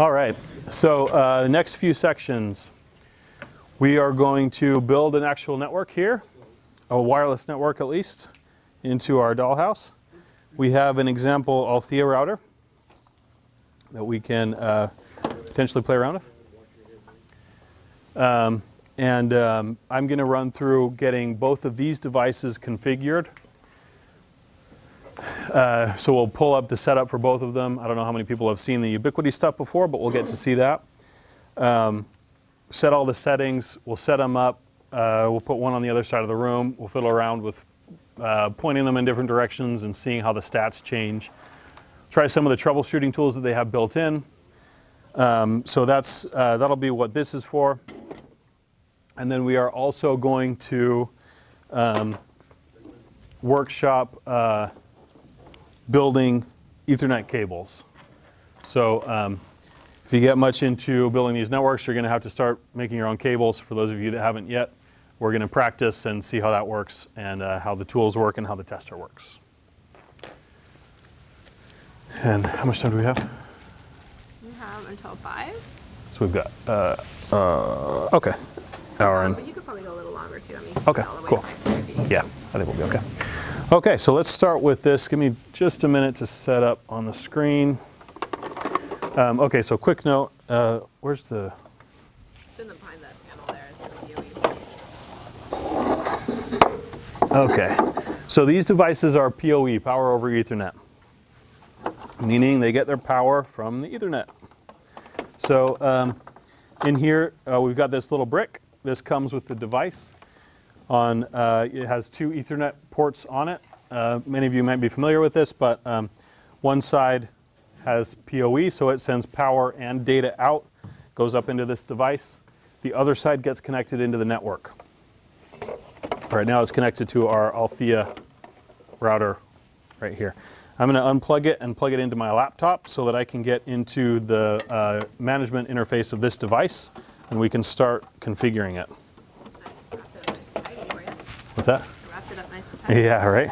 All right, so uh, the next few sections, we are going to build an actual network here, a wireless network at least, into our dollhouse. We have an example Althea router that we can uh, potentially play around with. Um, and um, I'm going to run through getting both of these devices configured. Uh, so we'll pull up the setup for both of them. I don't know how many people have seen the Ubiquiti stuff before, but we'll get to see that. Um, set all the settings. We'll set them up. Uh, we'll put one on the other side of the room. We'll fiddle around with uh, pointing them in different directions and seeing how the stats change. Try some of the troubleshooting tools that they have built in. Um, so that's, uh, that'll be what this is for. And then we are also going to um, workshop uh, building Ethernet cables. So um, if you get much into building these networks, you're going to have to start making your own cables. For those of you that haven't yet, we're going to practice and see how that works and uh, how the tools work and how the tester works. And how much time do we have? We have until five. So we've got, uh, uh, okay, hour and, But you could probably go a little longer too. I mean, Okay, all the way cool. yeah, I think we'll be okay. Okay, so let's start with this. Give me just a minute to set up on the screen. Um, okay, so quick note, uh, where's the, It's in the behind that panel there. It's the PoE. Okay, so these devices are PoE, power over Ethernet, meaning they get their power from the Ethernet. So um, in here, uh, we've got this little brick. This comes with the device. On uh, it has two Ethernet ports on it. Uh, many of you might be familiar with this, but um, one side has PoE, so it sends power and data out, goes up into this device. The other side gets connected into the network. Right now it's connected to our Althea router right here. I'm going to unplug it and plug it into my laptop so that I can get into the uh, management interface of this device and we can start configuring it. I wrapped it up nice and tight for you. What's that? Wrapped it up nice and tight. Yeah, right?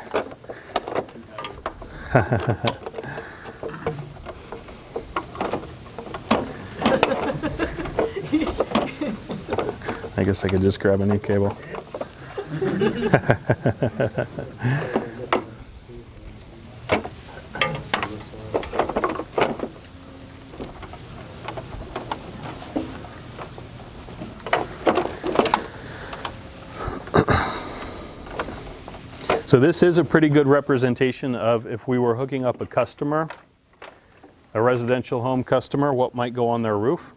I guess I could just grab a new cable. So this is a pretty good representation of if we were hooking up a customer, a residential home customer, what might go on their roof.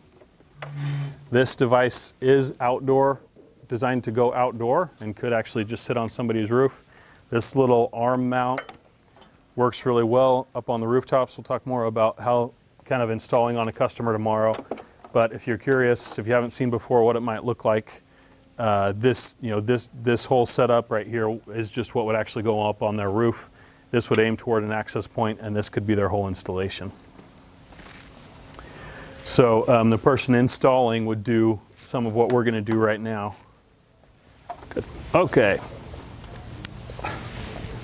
This device is outdoor, designed to go outdoor and could actually just sit on somebody's roof. This little arm mount works really well up on the rooftops. We'll talk more about how kind of installing on a customer tomorrow. But if you're curious, if you haven't seen before what it might look like, uh, this, you know, this, this whole setup right here is just what would actually go up on their roof. This would aim toward an access point, and this could be their whole installation. So um, the person installing would do some of what we're going to do right now. Good. Okay.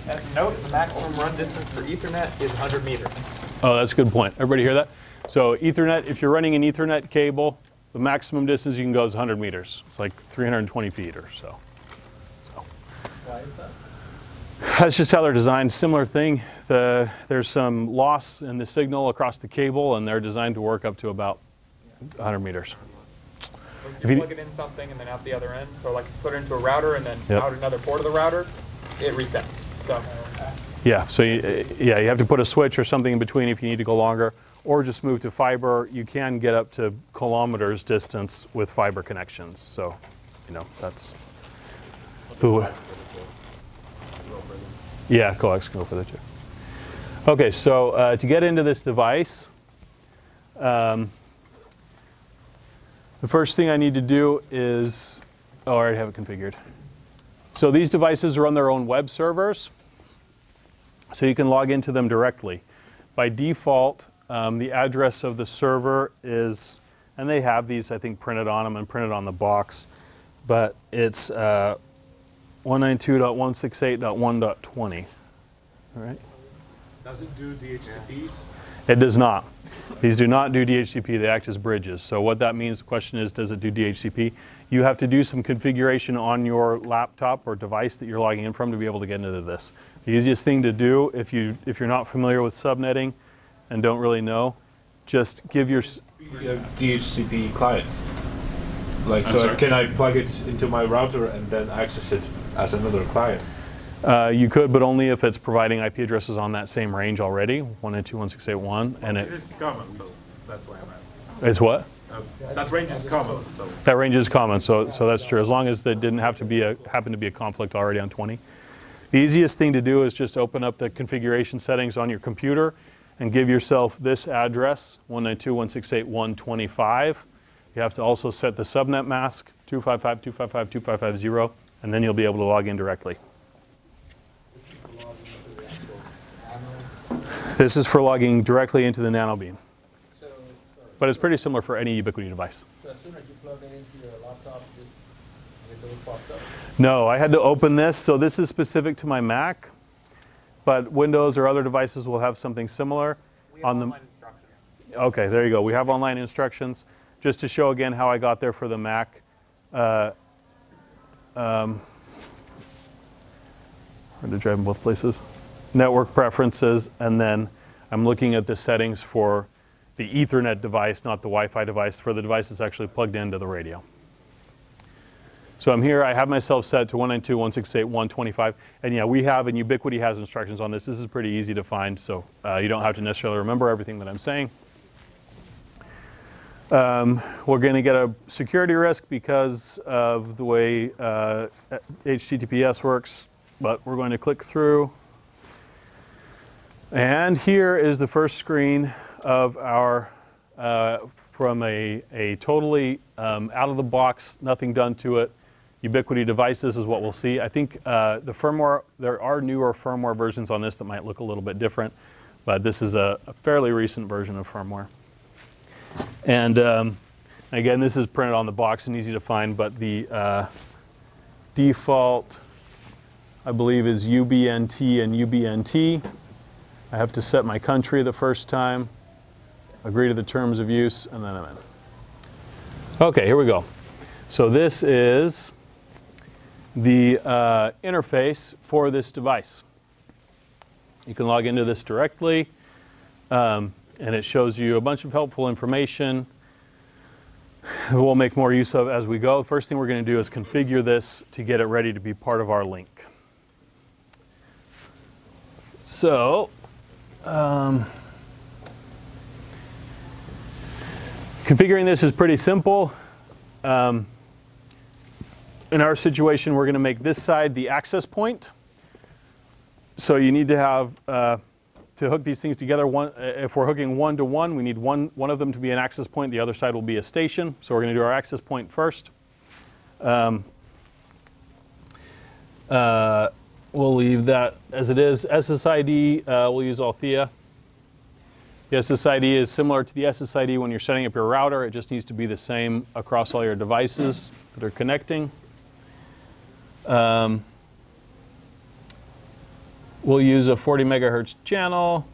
As a note, the maximum run distance for Ethernet is 100 meters. Oh, that's a good point. Everybody hear that? So Ethernet, if you're running an Ethernet cable, the maximum distance you can go is 100 meters. It's like 320 feet or so. so. Why is that? That's just how they're designed. Similar thing. The, there's some loss in the signal across the cable, and they're designed to work up to about 100 meters. If you plug it in something and then out the other end, so like you put it into a router and then Yep. out another port of the router, it resets. So Yeah, so you, yeah, you have to put a switch or something in between if you need to go longer, or just move to fiber. You can get up to kilometers distance with fiber connections. So, you know, that's the Yeah, coax can go further too. Okay, so uh, to get into this device, um, the first thing I need to do is, oh, I already have it configured. So these devices run their own web servers so you can log into them directly. By default, um, the address of the server is, and they have these, I think, printed on them and printed on the box, but it's uh, 192.168.1.20. All right. Does it do DHCPs? It does not. These do not do DHCP, they act as bridges. So what that means, the question is, does it do DHCP? You have to do some configuration on your laptop or device that you're logging in from to be able to get into this. The easiest thing to do, if, you, if you're not familiar with subnetting and don't really know, just give your, You have DHCP client. Like, I'm so sorry? can I plug it into my router and then access it as another client? uh, you could, but only if it's providing IP addresses on that same range already, 192.168.1, and It it is common, so that's why I'm asking. is what? Uh, That range is common, so. That range is common, so, so that's true, as long as there didn't have to be a, happen to be a conflict already on 20. The easiest thing to do is just open up the configuration settings on your computer and give yourself this address, 192.168.125. You have to also set the subnet mask, 255.255.255.0, and then you'll be able to log in directly. This is for logging directly into the NanoBeam, So, but it's pretty similar for any Ubiquiti device. So as soon as you plug it into your laptop, just Windows pops up. No, I had to open this, so this is specific to my Mac, but Windows or other devices will have something similar. We On the- online instructions. Okay, there you go. We have online instructions. Just to show again how I got there for the Mac. Uh, um, hard to drive in both places. Network preferences, and then I'm looking at the settings for the Ethernet device, not the Wi-Fi device, for the device that's actually plugged into the radio. So I'm here, I have myself set to 192.168.125, and yeah, we have, and Ubiquiti has instructions on this. This is pretty easy to find, so uh, you don't have to necessarily remember everything that I'm saying. Um, we're going to get a security risk because of the way uh, HTTPS works, but we're going to click through. And here is the first screen of our, uh, from a, a totally um, out of the box, nothing done to it, Ubiquiti device. This is what we'll see. I think uh, the firmware, there are newer firmware versions on this that might look a little bit different, but this is a, a fairly recent version of firmware. And um, again, this is printed on the box and easy to find, but the uh, default, I believe, is UBNT and UBNT. I have to set my country the first time, agree to the terms of use, and then I'm in. Okay, here we go. So this is the uh, interface for this device. You can log into this directly. Um, and it shows you a bunch of helpful information we'll make more use of as we go. First thing we're going to do is configure this to get it ready to be part of our link. So, um, configuring this is pretty simple. Um, in our situation, we're going to make this side the access point. So you need to have uh, to hook these things together, one, uh, if we're hooking one to one, we need one, one of them to be an access point, the other side will be a station. So we're going to do our access point first. Um, uh, we'll leave that as it is. SSID, uh, we'll use Althea. The SSID is similar to the SSID when you're setting up your router. It just needs to be the same across all your devices that are connecting. Um, We'll use a 40 megahertz channel.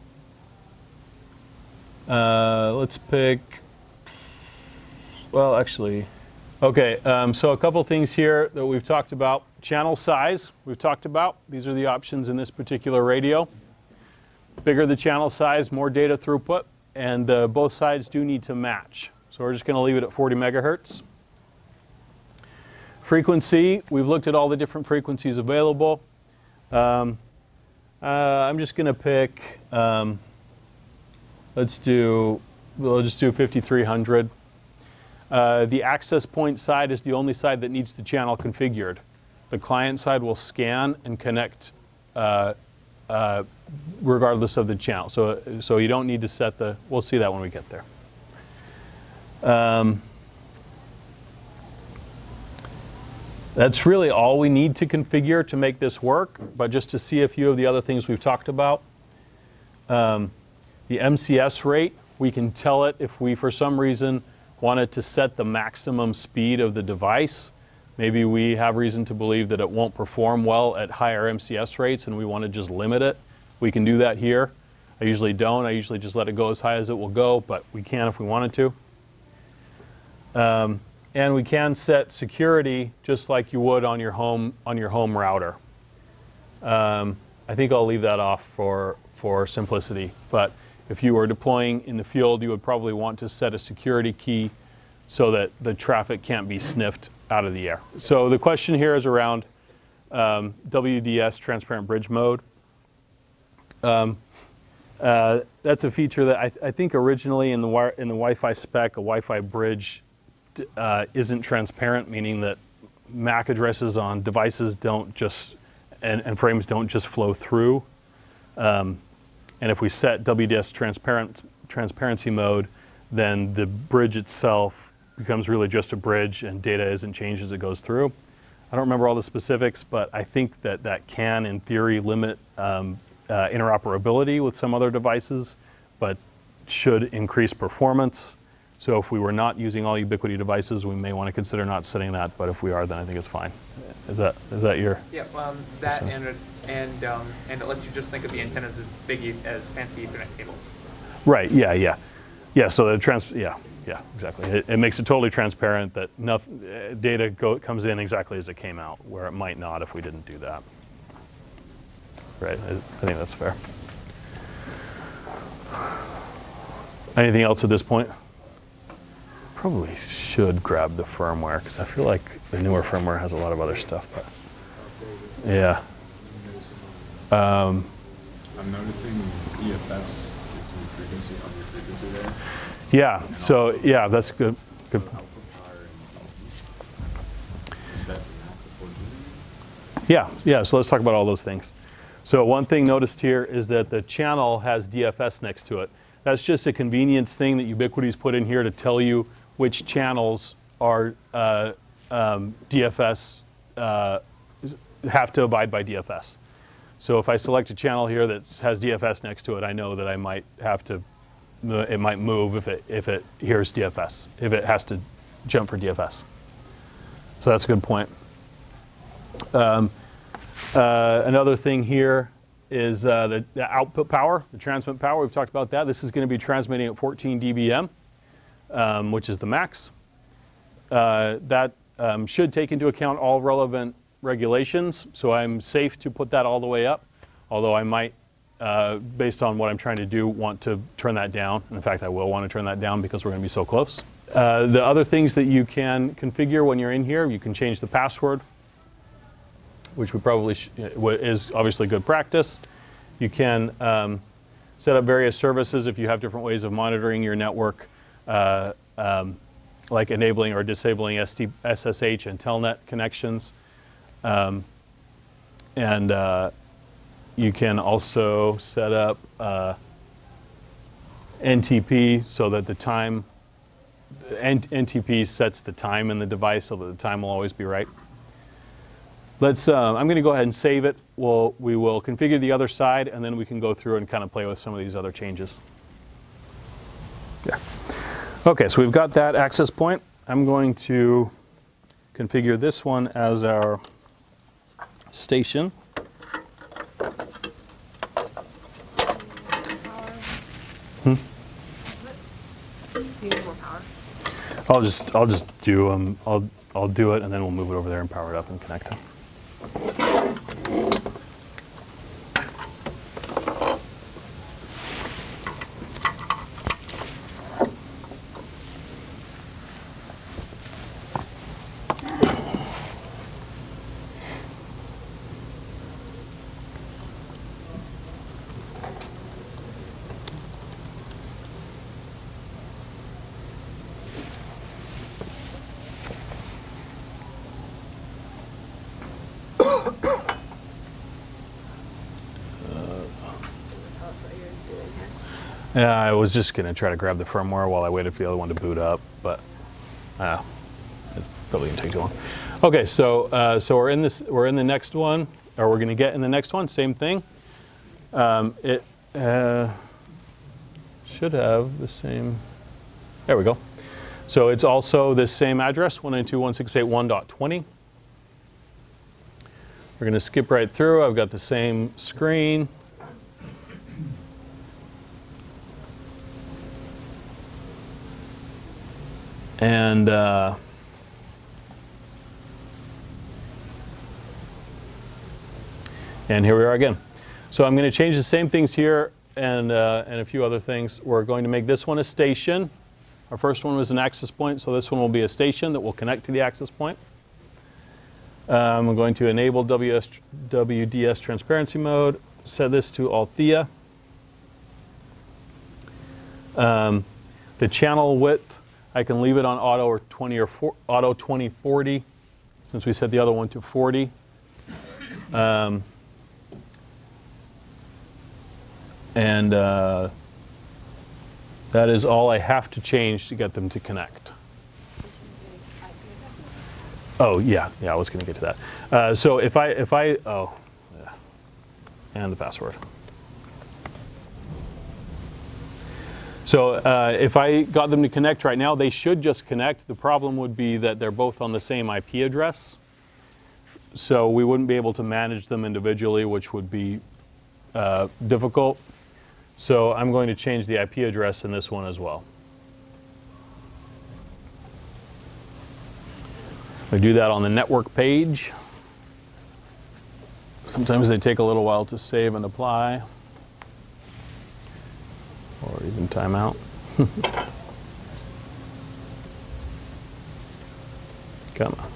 Uh, let's pick, well, actually, okay, um, so a couple things here that we've talked about. Channel size, we've talked about. These are the options in this particular radio. Bigger the channel size, more data throughput, and uh, both sides do need to match. So we're just going to leave it at 40 megahertz. Frequency, we've looked at all the different frequencies available. Um, uh, I'm just going to pick, um, let's do, we'll just do 5300. Uh, the access point side is the only side that needs the channel configured. The client side will scan and connect uh, uh, regardless of the channel. So, so you don't need to set the, we'll see that when we get there. Um, That's really all we need to configure to make this work, but just to see a few of the other things we've talked about. Um, the MCS rate, we can tell it if we, for some reason, wanted to set the maximum speed of the device. Maybe we have reason to believe that it won't perform well at higher MCS rates and we want to just limit it. We can do that here. I usually don't. I usually just let it go as high as it will go, but we can if we wanted to. Um, and we can set security just like you would on your home on your home router. Um, I think I'll leave that off for for simplicity. But if you were deploying in the field, you would probably want to set a security key so that the traffic can't be sniffed out of the air. So the question here is around um, WDS transparent bridge mode. Um, uh, that's a feature that I, I think originally in the in the Wi-Fi spec, a Wi-Fi bridge uh, isn't transparent, meaning that MAC addresses on devices don't just and, and frames don't just flow through. Um, and if we set WDS transparent transparency mode, then the bridge itself becomes really just a bridge, and data isn't changed as it goes through. I don't remember all the specifics, but I think that that can, in theory, limit um, uh, interoperability with some other devices, but should increase performance. So if we were not using all Ubiquiti devices, we may want to consider not setting that. But if we are, then I think it's fine. Is that is that your? Yeah, um, that and it, and um, and it lets you just think of the antennas as big e- as fancy Ethernet cables. Right. Yeah. Yeah. Yeah. So the trans. Yeah. Yeah. Exactly. It, it makes it totally transparent that nothing, uh, data go, comes in exactly as it came out, where it might not if we didn't do that. Right. I, I think that's fair. Anything else at this point? Probably should grab the firmware because I feel like the newer firmware has a lot of other stuff. But yeah. Um, I'm noticing DFS is some frequency on your frequency there. yeah. So yeah, that's good. Good. Output power and Is that enough for doing Yeah, yeah, so let's talk about all those things. So one thing noticed here is that the channel has DFS next to it. That's just a convenience thing that Ubiquiti's put in here to tell you which channels are uh, um, DFS, uh, have to abide by DFS. So if I select a channel here that has DFS next to it, I know that I might have to, it might move if it, if it hears DFS, if it has to jump for DFS. So that's a good point. Uh, another thing here is uh, the, the output power, the transmit power. We've talked about that. This is going to be transmitting at 14 dBm, um, which is the max. Uh, that um, should take into account all relevant regulations, so I'm safe to put that all the way up, although I might, uh, based on what I'm trying to do, want to turn that down. In fact, I will want to turn that down because we're going to be so close. Uh, the other things that you can configure when you're in here, you can change the password which we probably sh- is obviously good practice. You can um, set up various services if you have different ways of monitoring your network, uh, um, like enabling or disabling SSH and Telnet connections. Um, and uh, you can also set up uh, NTP so that the time, N- NTP sets the time in the device so that the time will always be right. Let's, uh, I'm going to go ahead and save it. We'll, we will configure the other side, and then we can go through and kind of play with some of these other changes. Yeah. Okay, so we've got that access point. I'm going to configure this one as our station. Power? I'll just, I'll just do, um, I'll, I'll do it, and then we'll move it over there and power it up and connect it. I was just gonna try to grab the firmware while I waited for the other one to boot up, but uh, it probably didn't take too long. Okay, so uh, so we're in this, we're in the next one, or we're gonna get in the next one. Same thing. Um, it uh, should have the same. There we go. So it's also this same address, 192.168.1.20. We're gonna skip right through. I've got the same screen. And uh, and here we are again. So I'm going to change the same things here and, uh, and a few other things. We're going to make this one a station. Our first one was an access point, so this one will be a station that will connect to the access point. Um, I'm going to enable WS, WDS transparency mode, set this to Althea. Um, the channel width, I can leave it on auto or 20 or auto 2040, since we set the other one to 40. Um, and uh, that is all I have to change to get them to connect. Oh yeah, yeah. I was going to get to that. Uh, so if I if I oh, yeah. and the password. So uh, if I got them to connect right now, they should just connect. The problem would be that they're both on the same IP address. So we wouldn't be able to manage them individually, which would be uh, difficult. So I'm going to change the IP address in this one as well. We do that on the network page. Sometimes they take a little while to save and apply, or even timeout. Come on.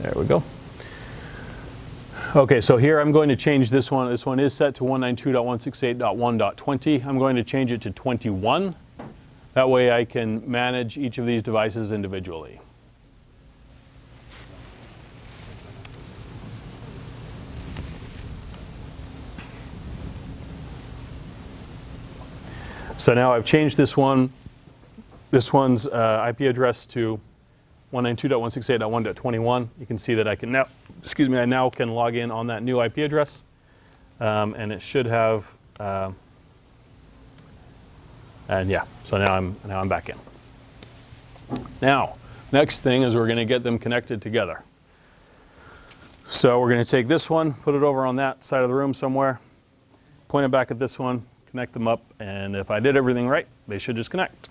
There we go. Okay, so here I'm going to change this one. This one is set to 192.168.1.20. I'm going to change it to 21. That way I can manage each of these devices individually. So now I've changed this one, this one's uh, IP address to 192.168.1.21. You can see that I can now, excuse me, I now can log in on that new IP address, um, and it should have. Uh, and yeah, so now I'm now I'm back in. Now, next thing is we're going to get them connected together. So we're going to take this one, put it over on that side of the room somewhere, point it back at this one, connect them up, and if I did everything right, they should just connect.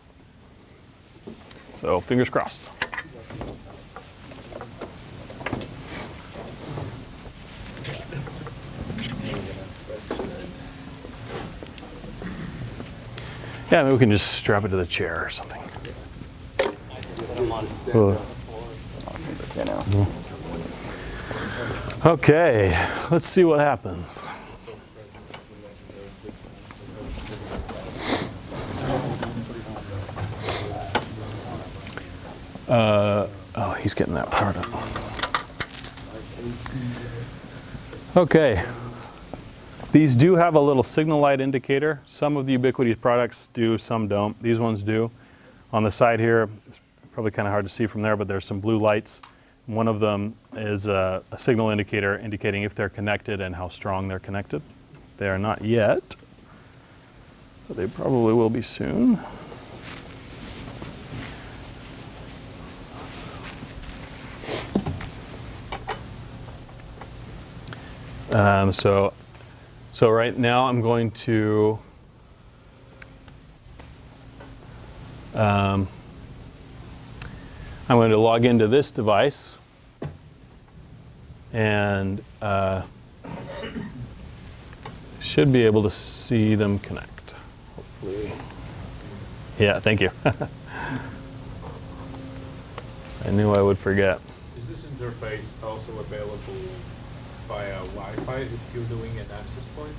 So fingers crossed. Yeah, maybe we can just strap it to the chair or something. Okay, let's see what happens. Uh, oh, he's getting that powered up. Okay. These do have a little signal light indicator. Some of the Ubiquiti products do, some don't. These ones do. On the side here, it's probably kind of hard to see from there, but there's some blue lights. One of them is a, a signal indicator indicating if they're connected and how strong they're connected. They are not yet, but they probably will be soon. Um, so, so right now I'm going to um, I'm going to log into this device and uh, should be able to see them connect. Hopefully. Yeah, thank you. I knew I would forget. Is this interface also available via Wi-Fi if you're doing an access point?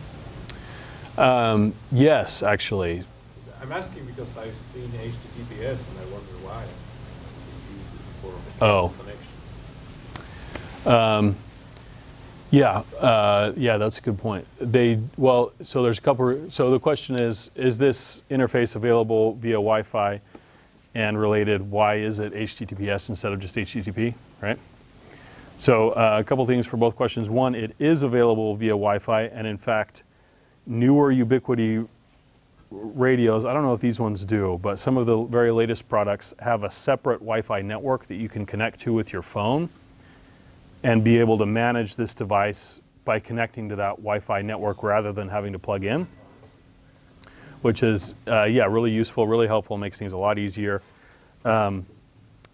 Um, yes, actually. I'm asking because I've seen HTTPS and I wonder why. It's used for Oh. connection. Um, yeah, uh, yeah, that's a good point. They well, so there's a couple. So the question is: Is this interface available via Wi-Fi? And related, why is it HTTPS instead of just HTTP? Right. So uh, a couple things for both questions. One, it is available via Wi-Fi, and in fact, newer Ubiquiti radios, I don't know if these ones do, but some of the very latest products have a separate Wi-Fi network that you can connect to with your phone and be able to manage this device by connecting to that Wi-Fi network rather than having to plug in. which is, uh, yeah, really useful, really helpful, makes things a lot easier um,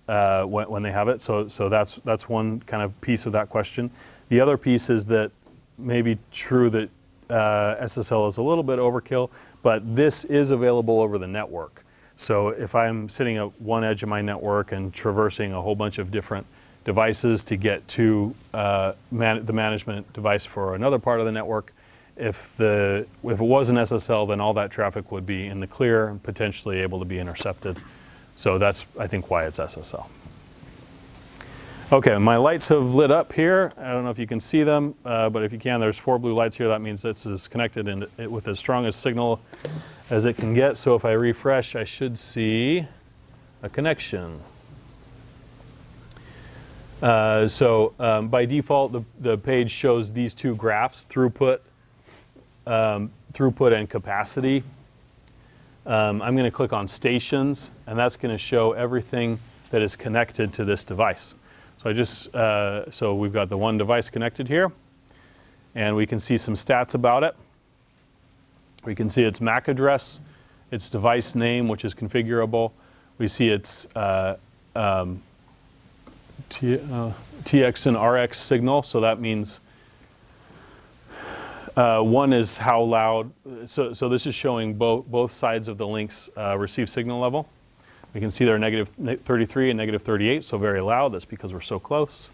uh, when, when they have it. So, so that's, that's one kind of piece of that question. The other piece is that maybe true that uh, SSL is a little bit overkill, but this is available over the network. So if I'm sitting at one edge of my network and traversing a whole bunch of different devices to get to uh, man- the management device for another part of the network, if the if it was an SSL, then all that traffic would be in the clear and potentially able to be intercepted. So that's I think why it's SSL. Okay, my lights have lit up here. I don't know if you can see them, uh, but if you can, there's four blue lights here. That means this is connected and it, with as strong a signal as it can get. So if I refresh, I should see a connection. Uh, so um, by default, the, the page shows these two graphs, throughput, um, throughput and capacity. Um, I'm going to click on stations, and that's going to show everything that is connected to this device. So I just, uh, so we've got the one device connected here, and we can see some stats about it. We can see its MAC address, its device name, which is configurable. We see its uh, um, T, uh, TX and RX signal, so that means uh, one is how loud, so, so this is showing both, both sides of the link's uh, receive signal level. We can see they're negative 33 and negative 38, so very loud. That's because we're so close.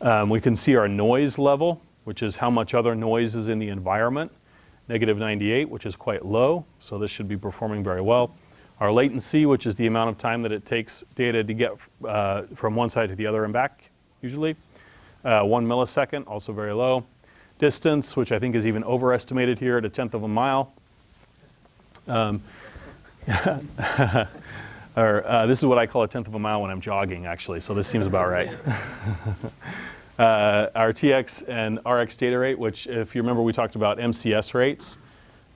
Um, we can see our noise level, which is how much other noise is in the environment. Negative 98, which is quite low, so this should be performing very well. Our latency, which is the amount of time that it takes data to get uh, from one side to the other and back, usually. Uh, one millisecond, also very low. Distance, which I think is even overestimated here at a tenth of a mile. Um, or uh, this is what I call a tenth of a mile when I'm jogging, actually. So this seems about right. uh, our TX and RX data rate, which, if you remember, we talked about MCS rates,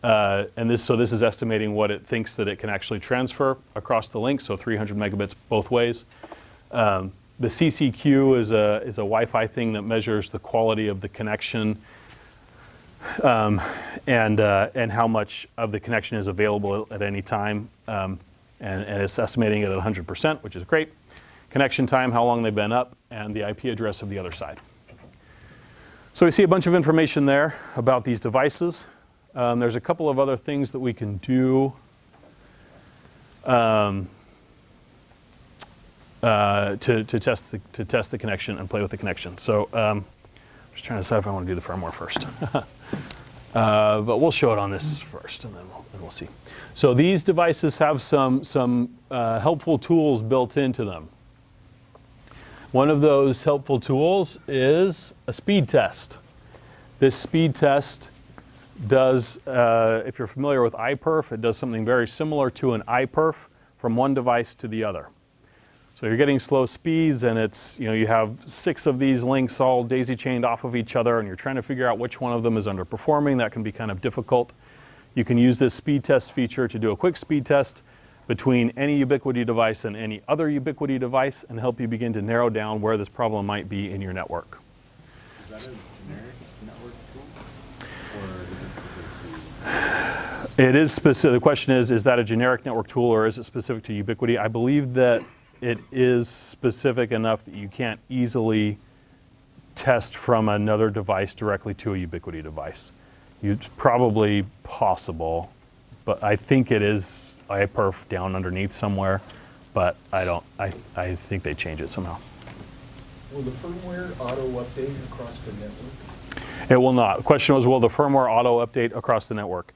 uh, and this so this is estimating what it thinks that it can actually transfer across the link. So 300 megabits both ways. Um, the CCQ is a is a Wi-Fi thing that measures the quality of the connection. Um, and uh, and how much of the connection is available at any time. Um, and, and it's estimating it at 100%, which is great. Connection time, how long they've been up, and the IP address of the other side. So we see a bunch of information there about these devices. Um, there's a couple of other things that we can do. Um, uh, to, to, test the, to test the connection and play with the connection. So um, I'm just trying to decide if I want to do the firmware first. uh, but we'll show it on this first, and then we'll, then we'll see. So these devices have some, some uh, helpful tools built into them. One of those helpful tools is a speed test. This speed test does, uh, if you're familiar with iPerf, it does something very similar to an iPerf from one device to the other. So you're getting slow speeds and it's, you know, you have six of these links all daisy chained off of each other and you're trying to figure out which one of them is underperforming. That can be kind of difficult. You can use this speed test feature to do a quick speed test between any Ubiquiti device and any other Ubiquiti device and help you begin to narrow down where this problem might be in your network. Is that a generic network tool? Or is it specific to? It is specific. The question is, is that a generic network tool or is it specific to Ubiquiti? I believe that it is specific enough that you can't easily test from another device directly to a Ubiquiti device. It's probably possible, but I think it is iPerf down underneath somewhere, but I don't, I, I think they change it somehow. Will the firmware auto update across the network? It will not. The question was, will the firmware auto update across the network?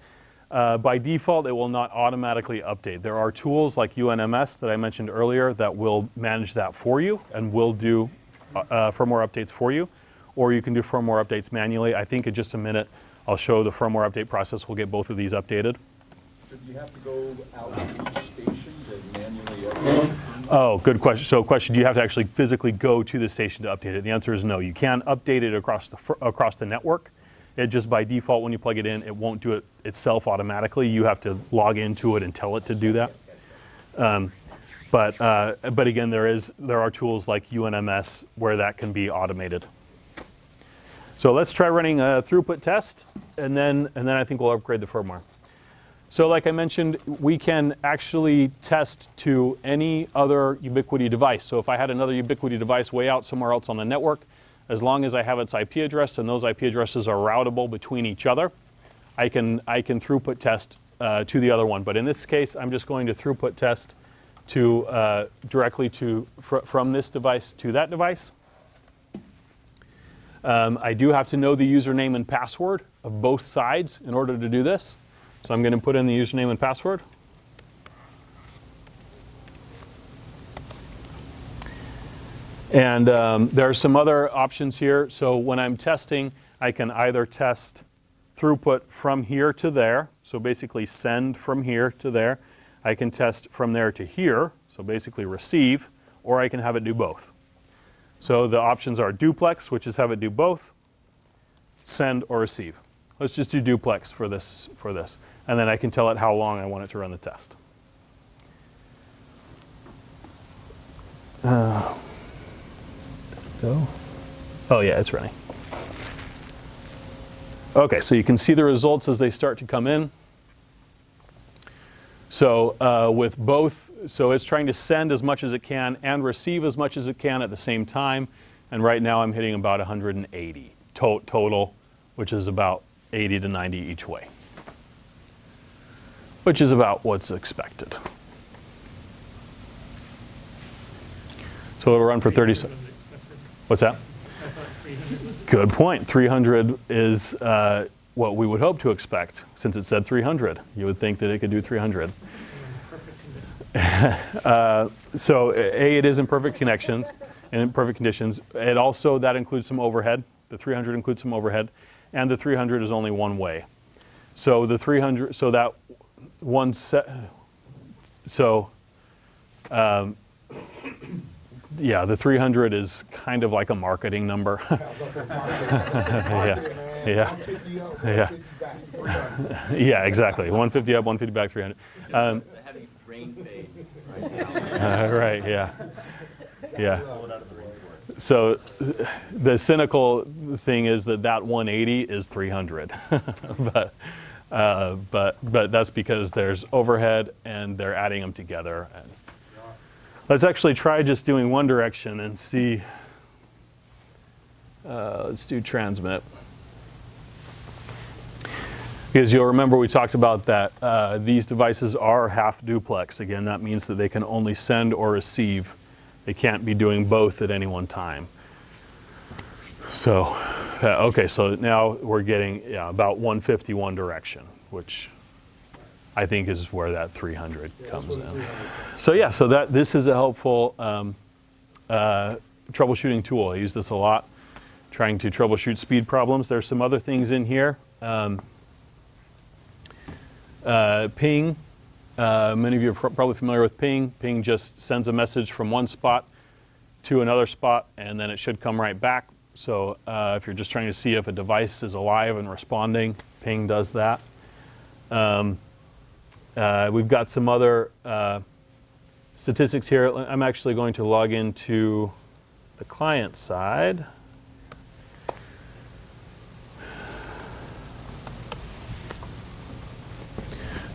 Uh, by default, it will not automatically update. There are tools like UNMS that I mentioned earlier that will manage that for you and will do uh, uh, firmware updates for you. Or you can do firmware updates manually. I think in just a minute, I'll show the firmware update process. We'll get both of these updated. So do you have to go out to each station to manually update? Oh, good question. So, question: Do you have to actually physically go to the station to update it? The answer is no. You can update it across the across the network. It just by default, when you plug it in, it won't do it itself automatically. You have to log into it and tell it to do that. Um, but uh, but again, there is there are tools like UNMS where that can be automated. So let's try running a throughput test, and then and then I think we'll upgrade the firmware. So like I mentioned, we can actually test to any other Ubiquiti device. So if I had another Ubiquiti device way out somewhere else on the network, as long as I have its IP address and those IP addresses are routable between each other, I can, I can throughput test uh, to the other one. But in this case, I'm just going to throughput test to uh, directly to fr- from this device to that device. Um, I do have to know the username and password of both sides in order to do this. So I'm going to put in the username and password. And um, there are some other options here. So when I'm testing, I can either test throughput from here to there, so basically send from here to there. I can test from there to here, so basically receive, or I can have it do both. So the options are duplex, which is have it do both, send or receive. Let's just do duplex for this, for this. And then I can tell it how long I want it to run the test. Uh, go. Oh yeah, it's running. Okay, so you can see the results as they start to come in. So uh, with both, so it's trying to send as much as it can and receive as much as it can at the same time. And right now I'm hitting about 180 to- total, which is about 80 to 90 each way, which is about what's expected. So it'll run for 30 seconds. What's that? Good point. 300 is uh, what we would hope to expect since it said 300. You would think that it could do 300. uh, so A, it is in perfect connections and in perfect conditions. It also, that includes some overhead. The 300 includes some overhead. And the 300 is only one way. So the 300, so that one set, so um, yeah, the 300 is kind of like a marketing number. yeah, yeah, yeah, yeah, exactly. 150 up, 150 back, 300. Um, Having brain phase right uh, right, yeah, yeah. So the cynical thing is that that 180 is 300, but uh, but but that's because there's overhead and they're adding them together. And let's actually try just doing one direction and see. Uh, let's do transmit. Because you'll remember we talked about that uh, these devices are half duplex. Again, that means that they can only send or receive. They can't be doing both at any one time. So, uh, okay, so now we're getting yeah, about 151 direction, which I think is where that 300 comes in. So yeah, so that this is a helpful um, uh, troubleshooting tool. I use this a lot, trying to troubleshoot speed problems. There's some other things in here. Um, uh, ping. Uh, many of you are pr- probably familiar with ping. Ping just sends a message from one spot to another spot, and then it should come right back. So uh, if you're just trying to see if a device is alive and responding, ping does that. Um, uh, we've got some other uh, statistics here. I'm actually going to log into the client side.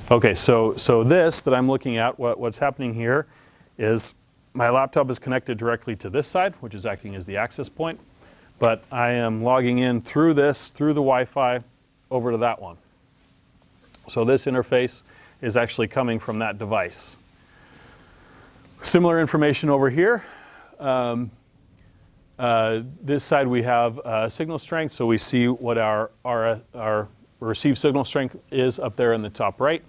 Okay, so, so this that I'm looking at, what, what's happening here is my laptop is connected directly to this side, which is acting as the access point, but I am logging in through this, through the Wi-Fi, over to that one. So this interface is actually coming from that device. Similar information over here. Um, uh, this side we have uh, signal strength, so we see what our, our, our received signal strength is up there in the top right.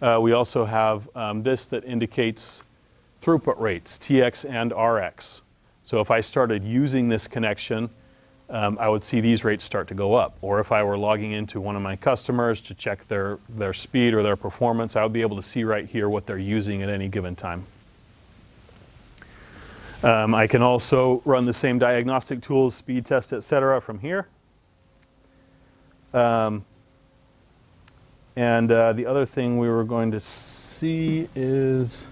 Uh, we also have um, this that indicates throughput rates, TX and RX. So if I started using this connection, um, I would see these rates start to go up. Or if I were logging into one of my customers to check their, their speed or their performance, I would be able to see right here what they're using at any given time. Um, I can also run the same diagnostic tools, speed test, etc., from here. Um, and uh, the other thing we were going to see is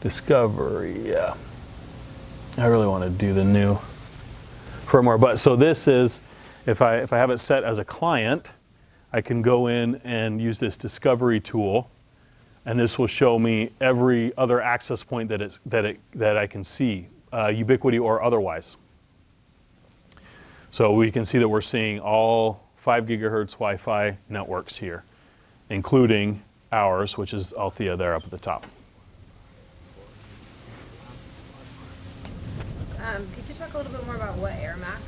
discovery. Yeah. I really want to do the new firmware. But so this is, if I, if I have it set as a client, I can go in and use this discovery tool, and this will show me every other access point that, it's, that, it, that I can see, uh, Ubiquiti or otherwise. So we can see that we're seeing all 5 gigahertz Wi-Fi networks here, including ours, which is Althea there up at the top. Um, could you talk a little bit more about what AirMax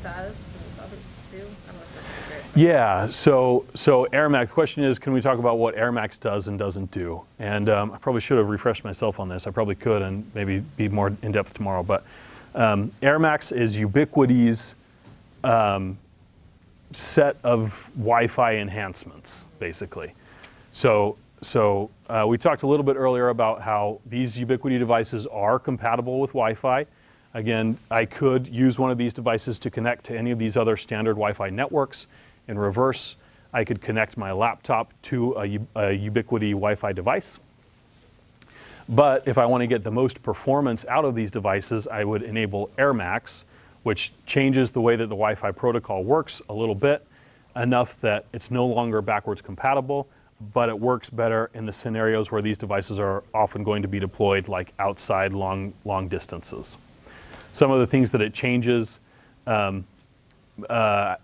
does and doesn't do? I'm just curious. Yeah, so so AirMax. The question is, can we talk about what AirMax does and doesn't do? And um, I probably should have refreshed myself on this. I probably could, and maybe be more in depth tomorrow. But um, AirMax is Ubiquiti's um, set of Wi-Fi enhancements, basically. So so uh, we talked a little bit earlier about how these Ubiquiti devices are compatible with Wi-Fi. Again, I could use one of these devices to connect to any of these other standard Wi-Fi networks. In reverse, I could connect my laptop to a Ubiquiti Wi-Fi device. But if I want to get the most performance out of these devices, I would enable AirMax, which changes the way that the Wi-Fi protocol works a little bit, enough that it's no longer backwards compatible, but it works better in the scenarios where these devices are often going to be deployed like outside long, long distances. Some of the things that it changes, um, uh,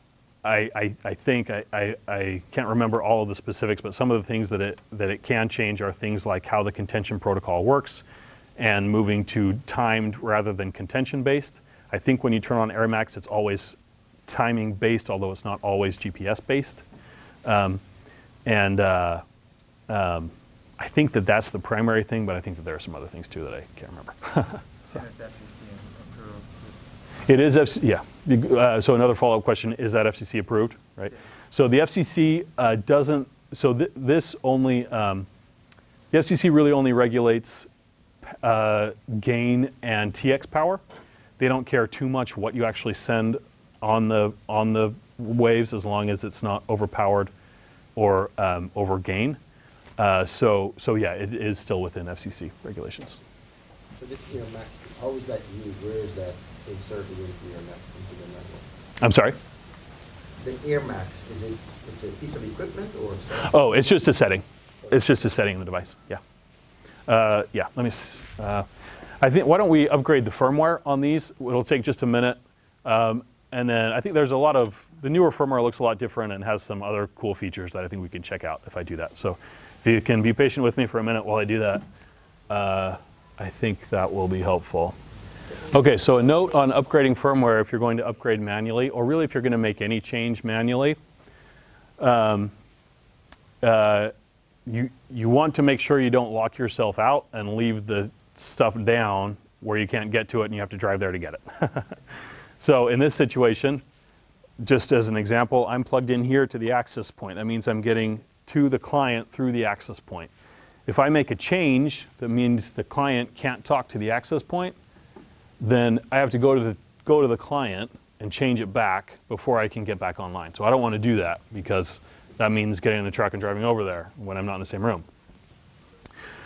I, I, I think I, I, I can't remember all of the specifics, but some of the things that it that it can change are things like how the contention protocol works, and moving to timed rather than contention based. I think when you turn on AirMax, it's always timing based, although it's not always GPS based. Um, and uh, um, I think that that's the primary thing, but I think that there are some other things too that I can't remember. Approved. It is, FC, yeah. Uh, so another follow-up question, is that FCC approved, right? So the FCC uh, doesn't, so th- this only, um, the FCC really only regulates uh, gain and TX power. They don't care too much what you actually send on the, on the waves as long as it's not overpowered or um, over gain. Uh, so, so yeah, it is still within FCC regulations. So this AirMax, how is that used? Where is that inserted into your net, into the network? I'm sorry? The AirMax, is it, it's a piece of equipment or? Oh, it's just a setting. It's just a setting in the device. Yeah. Uh, yeah. Let me. s- Uh, I think. Why don't we upgrade the firmware on these? It'll take just a minute, um, and then I think there's a lot of the newer firmware looks a lot different and has some other cool features that I think we can check out if I do that. So, if you can be patient with me for a minute while I do that, uh, I think that will be helpful. Okay, so a note on upgrading firmware if you're going to upgrade manually, or really if you're going to make any change manually. uh, you you want to make sure you don't lock yourself out and leave the stuff down where you can't get to it and you have to drive there to get it. so in this situation, just as an example, I'm plugged in here to the access point. That means I'm getting to the client through the access point. If I make a change that means the client can't talk to the access point, then I have to go to the go to the client and change it back before I can get back online. So I don't want to do that because that means getting in the truck and driving over there when I'm not in the same room.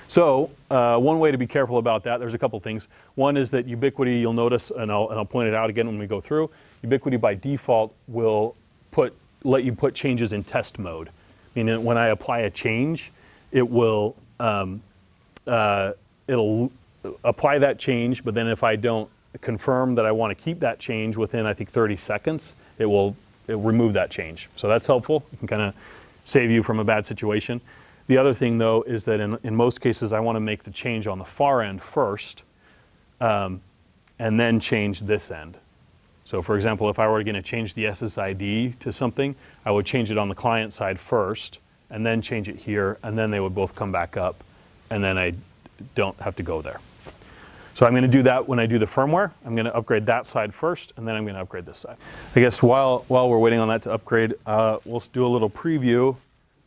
So uh, one way to be careful about that, there's a couple things. One is that Ubiquiti, you'll notice, and I'll, and I'll point it out again when we go through, Ubiquiti by default will put, let you put changes in test mode. Meaning when I apply a change, it will, um, uh, it'll apply that change, but then if I don't confirm that I want to keep that change within, I think, 30 seconds, it will it will remove that change. So that's helpful. It can kind of save you from a bad situation. The other thing, though, is that in, in most cases, I want to make the change on the far end first um, and then change this end. So, for example, if I were going to change the SSID to something, I would change it on the client side first and then change it here, and then they would both come back up, and then I don't have to go there. So I'm going to do that when I do the firmware. I'm going to upgrade that side first, and then I'm going to upgrade this side. I guess while, while we're waiting on that to upgrade, uh, we'll do a little preview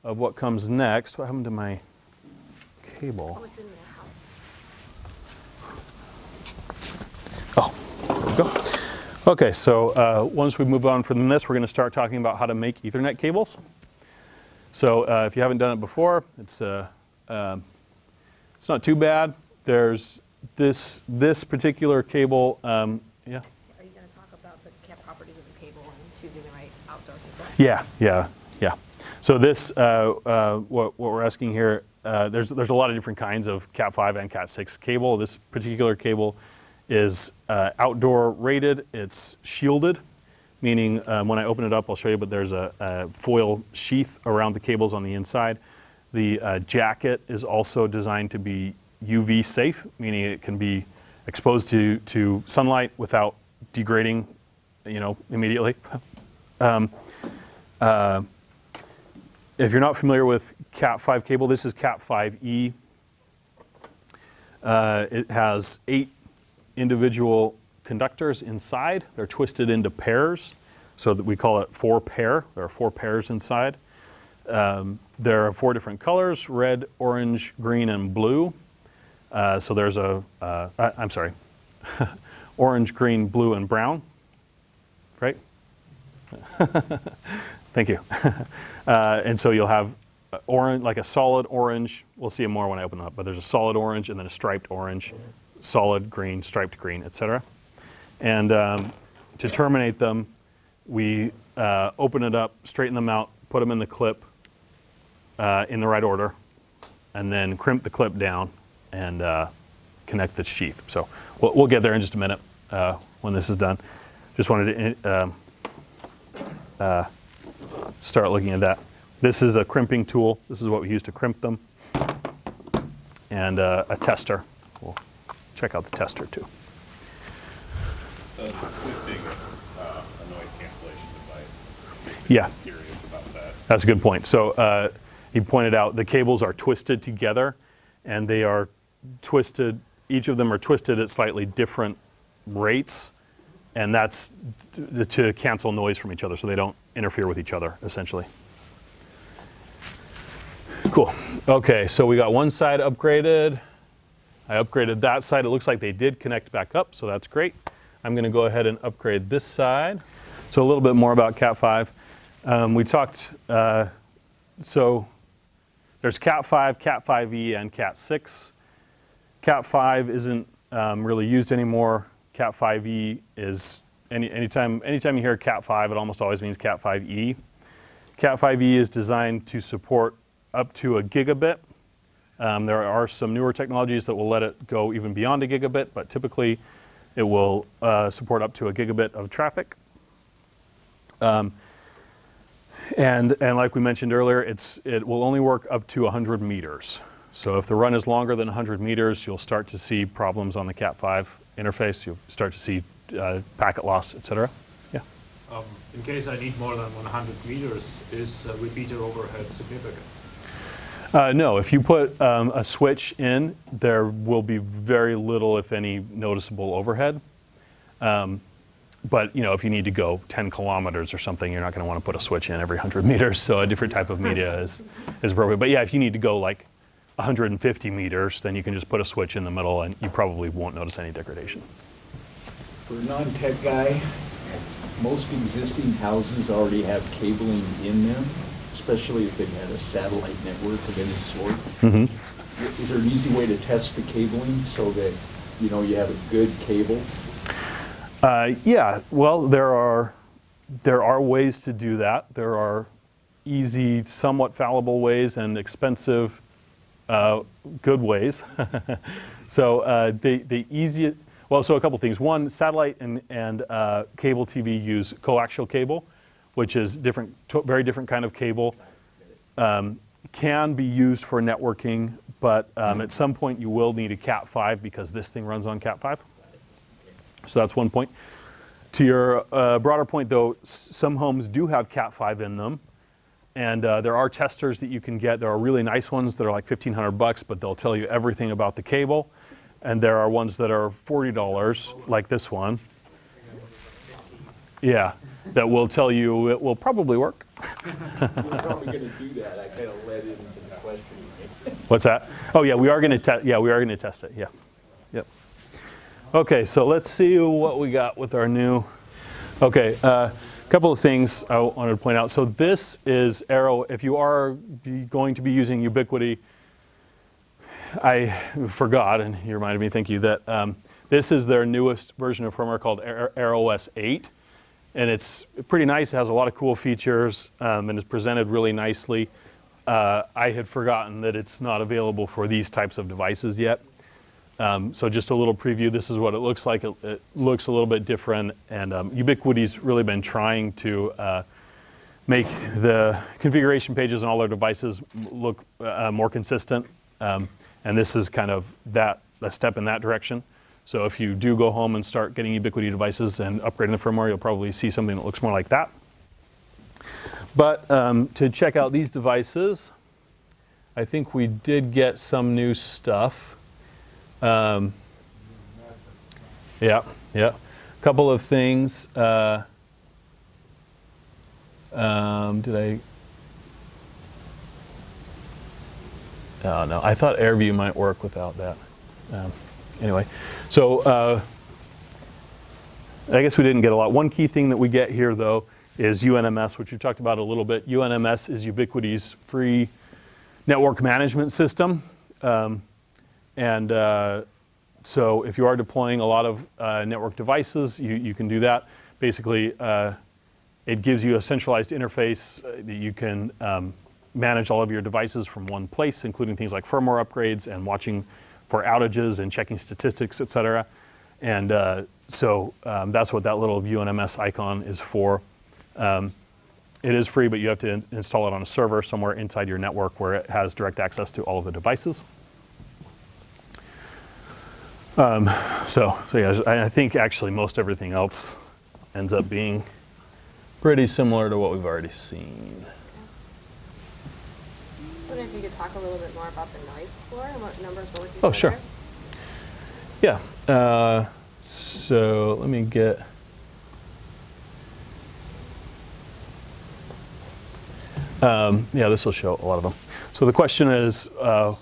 of what comes next. What happened to my cable? Oh, it's in the house. Oh, there we go. Okay, so uh, once we move on from this, we're going to start talking about how to make Ethernet cables. So uh, if you haven't done it before, it's uh, um it's not too bad. There's this this particular cable. Um, yeah. Are you going to talk about the cap properties of the cable and choosing the right outdoor cable? Yeah, yeah, yeah. So this, uh, uh, what, what we're asking here, uh, there's, there's a lot of different kinds of Cat5 and Cat6 cable. This particular cable is uh, outdoor rated. It's shielded, meaning um, when I open it up, I'll show you, but there's a, a foil sheath around the cables on the inside. The uh, jacket is also designed to be UV safe, meaning it can be exposed to, to sunlight without degrading, you know, immediately. um, uh, if you're not familiar with Cat5 cable, this is Cat5e. Uh, it has eight individual conductors inside. They're twisted into pairs, so that we call it four pair. There are four pairs inside. Um, there are four different colors, red, orange, green, and blue. Uh, so there's a, uh, I- I'm sorry, orange, green, blue, and brown, right? Thank you. uh, and so you'll have orange, like a solid orange. We'll see more when I open up, but there's a solid orange and then a striped orange, solid green, striped green, etc. And um, to terminate them, we uh, open it up, straighten them out, put them in the clip uh, in the right order, and then crimp the clip down and uh, connect the sheath. So we'll, we'll get there in just a minute uh, when this is done. Just wanted to um, uh, start looking at that. This is a crimping tool. This is what we use to crimp them. And uh, a tester. We'll check out the tester too. Uh, uh, Yeah, that. that's a good point. So uh, he pointed out the cables are twisted together and they are twisted, each of them are twisted at slightly different rates. And that's to cancel noise from each other so they don't interfere with each other, essentially. Cool. Okay, so we got one side upgraded. I upgraded that side. It looks like they did connect back up, so that's great. I'm going to go ahead and upgrade this side. So a little bit more about Cat5. Um, we talked, uh, so there's Cat5, Cat5e, and Cat6. Cat5 isn't um, really used anymore. Cat5e is any anytime anytime you hear Cat5, it almost always means Cat5e. Cat5e is designed to support up to a gigabit. Um, there are some newer technologies that will let it go even beyond a gigabit, but typically it will uh, support up to a gigabit of traffic. Um, and, and like we mentioned earlier, it's, it will only work up to 100 meters. So if the run is longer than 100 meters, you'll start to see problems on the Cat5 interface. You'll start to see uh, packet loss, et cetera. Yeah. Um, in case I need more than 100 meters, is uh, repeater overhead significant? Uh, no, if you put um, a switch in, there will be very little, if any, noticeable overhead. Um, but you know, if you need to go 10 kilometers or something, you're not going to want to put a switch in every 100 meters. So a different type of media is, is appropriate. But yeah, if you need to go like 150 meters, then you can just put a switch in the middle, and you probably won't notice any degradation. For a non-tech guy, most existing houses already have cabling in them, especially if they had a satellite network of any sort. Mm-hmm. Is there an easy way to test the cabling so that, you know, you have a good cable? Uh, yeah, well, there are there are ways to do that. There are easy, somewhat fallible ways and expensive, uh, good ways. so uh, the the easiest, well, so a couple things. One, satellite and and uh, cable TV use coaxial cable, which is different, very different kind of cable. Um, can be used for networking, but um, at some point you will need a Cat5 because this thing runs on Cat5. So that's one point. To your uh, broader point, though, some homes do have Cat5 in them, and uh, there are testers that you can get. There are really nice ones that are like 1,500 bucks, but they'll tell you everything about the cable. And there are ones that are $40, like this one. Yeah, that will tell you it will probably work. We're probably gonna do that, I kinda led into the question. What's that? Oh yeah, we are going to test. Yeah, we are going to test it. Yeah. Yep. Okay, so let's see what we got with our new. Okay, a couple of things I wanted to point out. So this is Arrow. If you are going to be using Ubiquiti, I forgot, and you reminded me. Thank you. That um, this is their newest version of firmware called Ar- airOS 8. and it's pretty nice. It has a lot of cool features um, and is presented really nicely. Uh, I had forgotten that it's not available for these types of devices yet. Um, so just a little preview. This is what it looks like. It, it looks a little bit different, and um, Ubiquiti's really been trying to uh, make the configuration pages on all their devices look uh, more consistent. Um, and this is kind of that a step in that direction. So if you do go home and start getting Ubiquiti devices and upgrading the firmware, you'll probably see something that looks more like that. But um, to check out these devices, I think we did get some new stuff. Um, yeah, yeah. A couple of things. Uh, um, did I? Oh no, I thought AirView might work without that. Um, anyway, so uh, I guess we didn't get a lot. One key thing that we get here though is UNMS, which we talked about a little bit. UNMS is Ubiquiti's free network management system. Um, and uh, so if you are deploying a lot of uh, network devices, you, you can do that. Basically, uh, it gives you a centralized interface uh, that you can um, manage all of your devices from one place, including things like firmware upgrades and watching for outages and checking statistics, et cetera. And uh, so um, that's what that little UNMS icon is for. Um, it is free, but you have to in- install it on a server somewhere inside your network where it has direct access to all of the devices. Um, so, so yeah, I I think actually most everything else ends up being pretty similar to what we've already seen. I wonder if you could talk a little bit more about the noise floor and what numbers we're looking Oh, for sure. there? Yeah. Uh, so let me get. Um, yeah, this will show a lot of them. So the question is uh,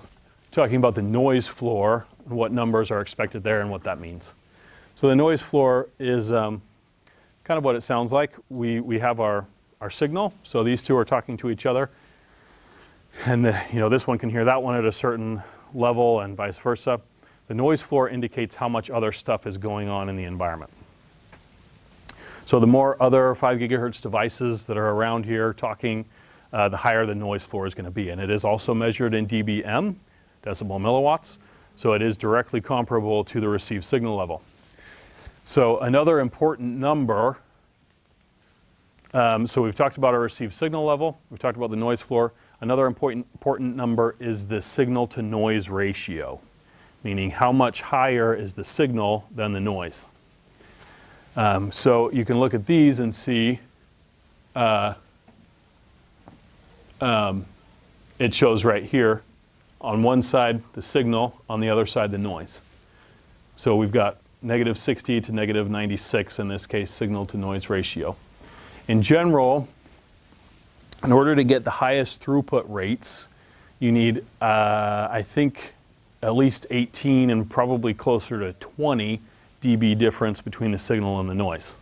talking about the noise floor, what numbers are expected there, and what that means. So the noise floor is um, kind of what it sounds like. We, we have our, our signal, so these two are talking to each other. And the, you know, this one can hear that one at a certain level and vice versa. The noise floor indicates how much other stuff is going on in the environment. So the more other 5 gigahertz devices that are around here talking, uh, the higher the noise floor is going to be. And it is also measured in dBm, decibel milliwatts, so it is directly comparable to the received signal level. So another important number, um, so we've talked about our received signal level, we've talked about the noise floor. Another important, important number is the signal to noise ratio, meaning how much higher is the signal than the noise. Um, so you can look at these and see uh, um, it shows right here on one side the signal, on the other side the noise. So we've got negative 60 to negative 96 in this case, signal to noise ratio. In general, in order to get the highest throughput rates, you need, uh, I think, at least 18 and probably closer to 20 dB difference between the signal and the noise.